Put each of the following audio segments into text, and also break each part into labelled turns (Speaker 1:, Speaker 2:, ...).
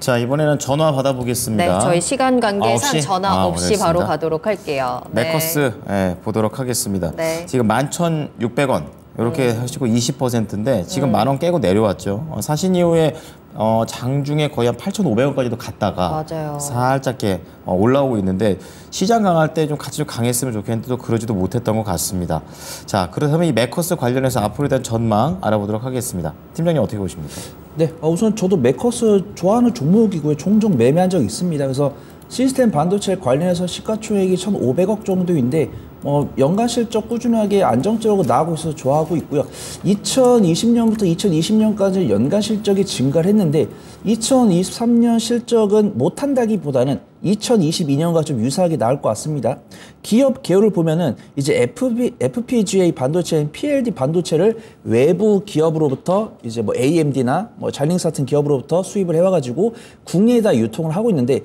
Speaker 1: 자 이번에는 전화 받아보겠습니다.
Speaker 2: 네, 저희 시간 관계상
Speaker 1: 9시?
Speaker 2: 전화
Speaker 1: 아,
Speaker 2: 없이
Speaker 1: 알겠습니다.
Speaker 2: 바로 가도록 할게요. 네.
Speaker 1: 메커스 예, 보도록 하겠습니다.
Speaker 2: 네.
Speaker 1: 지금 11,600원 이렇게 하시고 20%인데 지금
Speaker 2: 음.
Speaker 1: 만원 깨고 내려왔죠. 어, 사신 이후에 어, 장중에 거의 한 8,500원까지도 갔다가
Speaker 2: 맞아요.
Speaker 1: 살짝 게 어, 올라오고 있는데 시장 강할 때 좀 같이 좀 강했으면 좋겠는데 또 그러지도 못했던 것 같습니다. 자 그렇다면 이 메커스 관련해서 앞으로에 대한 전망 알아보도록 하겠습니다. 팀장님 어떻게 보십니까?
Speaker 3: 네, 어, 우선 저도 메커스 좋아하는 종목이고요. 종종 매매한 적 있습니다. 그래서 시스템 반도체 관련해서 시가총액이 1,500억 정도인데 어, 연간 실적 꾸준하게 안정적으로 나오고 있어서 좋아하고 있고요. 2020년부터 2020년까지 연간 실적이 증가를 했는데 2023년 실적은 못한다기보다는 2022년과 좀 유사하게 나올 것 같습니다. 기업 개요를 보면은 이제 FB, FPGA 반도체인 PLD 반도체를 외부 기업으로부터 이제 뭐 AMD나 뭐 잘링스 같은 기업으로부터 수입을 해와가지고 국내에다 유통을 하고 있는데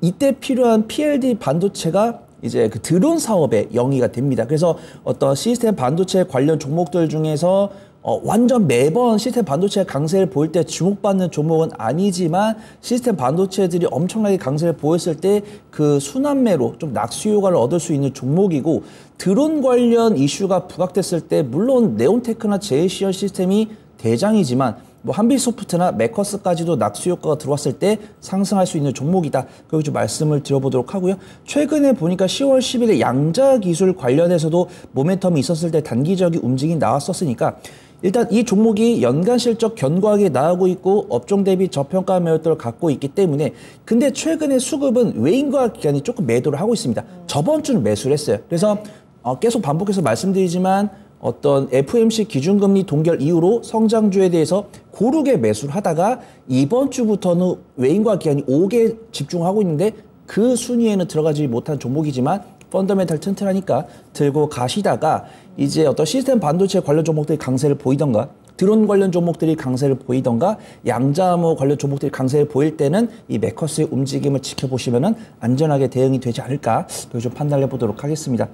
Speaker 3: 이때 필요한 PLD 반도체가 이제 그 드론 사업에 영위가 됩니다. 그래서 어떤 시스템 반도체 관련 종목들 중에서 어, 완전 매번 시스템 반도체 강세를 보일 때 주목받는 종목은 아니지만 시스템 반도체들이 엄청나게 강세를 보였을 때 그 순환매로 좀 낙수 효과를 얻을 수 있는 종목이고 드론 관련 이슈가 부각됐을 때 물론 네온테크나 제이시언 시스템이 대장이지만 뭐 한빛소프트나 메커스까지도 낙수 효과가 들어왔을 때 상승할 수 있는 종목이다. 그리고 좀 말씀을 드려보도록 하고요. 최근에 보니까 10월 10일에 양자 기술 관련해서도 모멘텀이 있었을 때 단기적인 움직임이 나왔었으니까 일단 이 종목이 연간 실적 견고하게 나오고 있고 업종 대비 저평가 매력들을 갖고 있기 때문에 근데 최근에 수급은 외인과 기관이 조금 매도를 하고 있습니다. 저번 주는 매수를 했어요. 그래서 어, 계속 반복해서 말씀드리지만 어떤 FMC 기준금리 동결 이후로 성장주에 대해서 고르게 매수를 하다가 이번 주부터는 외인과 기관이 5개 집중하고 있는데 그 순위에는 들어가지 못한 종목이지만 펀더멘탈 튼튼하니까 들고 가시다가 이제 어떤 시스템 반도체 관련 종목들이 강세를 보이던가 드론 관련 종목들이 강세를 보이던가 양자암호 관련 종목들이 강세를 보일 때는 이 메커스의 움직임을 지켜보시면 안전하게 대응이 되지 않을까 그걸 좀 판단해 보도록 하겠습니다.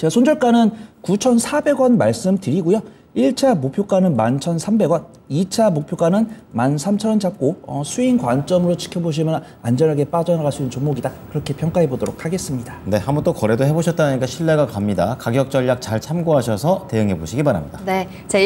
Speaker 3: 제가 손절가는 9,400원 말씀드리고요. 1차 목표가는 11,300원, 2차 목표가는 13,000원 잡고 어, 스윙 관점으로 지켜보시면 안전하게 빠져나갈 수 있는 종목이다. 그렇게 평가해 보도록 하겠습니다.
Speaker 1: 네, 한번 또 거래도 해보셨다니까 신뢰가 갑니다. 가격 전략 잘 참고하셔서 대응해 보시기 바랍니다.
Speaker 2: 네, 제